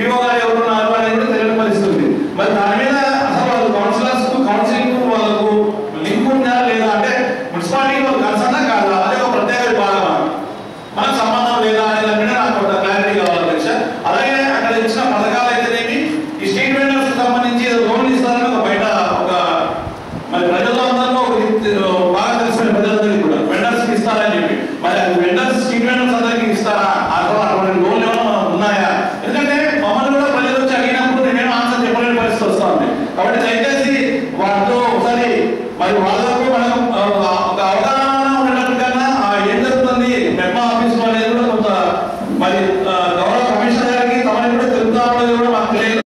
PO గారు ఎవరున్నారు అనేది తెలియపరుస్తుంది. మరి దాని మీద అసలు కౌన్సిలర్స్ కౌన్సిలింగ్ వాళ్ళకు లింక్ ఉందా లేదా? అంటే మున్సిపాలిటీలో కన్సర్నా కాదా? అదే ఒక ప్రత్యేక విభాగం మనకు సంబంధం లేదా అనే దాని నాకు ఒక క్లారిటీ కావాలి అధ్యక్ష అలాగే అక్కడ ఇచ్చిన పథకాలు అయితేనేమి? ఈ స్ట్రీట్ వెండర్స్ సంబంధించి లోన్ ఇస్తారని ఒక బయట ఒక మరి ప్రజలు అందరూ ఒక బాగా తెలిసిన ప్రజలందరికీ కూడా. వెండర్స్కి ఇస్తారని చెప్పి. మరి వెండర్స్ స్ట్రీట్ వెండర్స్ అందరికీ అది వాళ్ళకు మనం ఒక అవగాహన ఉండటం కన్నా ఏం జరుగుతుంది? మెట్మా ఆఫీస్ అనేది కొంత మరి